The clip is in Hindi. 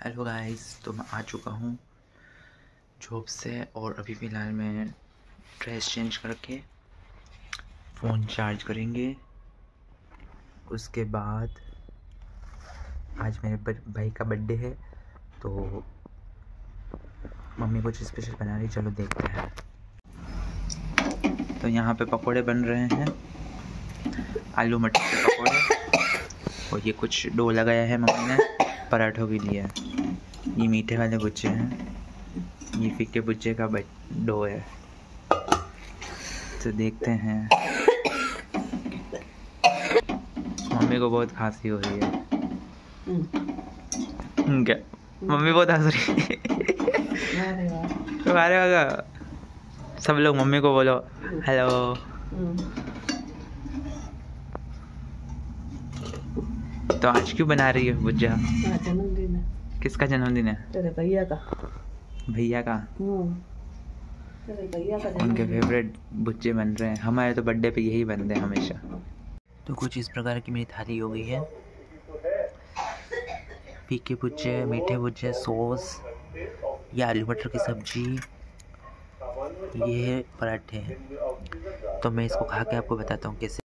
हेलो गाइस तो मैं आ चुका हूँ जॉब से और अभी फ़िलहाल मैं ड्रेस चेंज करके फ़ोन चार्ज करेंगे। उसके बाद आज मेरे भाई का बर्थडे है तो मम्मी कुछ स्पेशल बना रही चलो देखते हैं। तो यहाँ पे पकोड़े बन रहे हैं। आलू मटर के पकोड़े। और ये कुछ डो लगाया है मम्मी ने। पराठों के लिए। ये मीठे वाले बुच्चे हैं। ये फिक्के बुच्चे का डो है। तो देखते हैं। मम्मी को बहुत खांसी हो रही है। हम्म, क्या? मम्मी बहुत हंस रही है। अरे सब लोग मम्मी को बोलो हेलो। तो आज क्यों बना रही है भुज्जा जन्मदिन है। किसका जन्मदिन है? तेरे भैया का। भैया का? हम्म। उनके फेवरेट भुज्जे बन रहे हैं। हमारे तो बर्थडे पे यही बनते हैं हमेशा। तो कुछ इस प्रकार की मेरी थाली हो गई है। फीके भुज्जे मीठे भुज्जे सॉस ये आलू मटर की सब्ज़ी ये पराठे हैं। तो मैं इसको खा के आपको बताता हूँ कैसे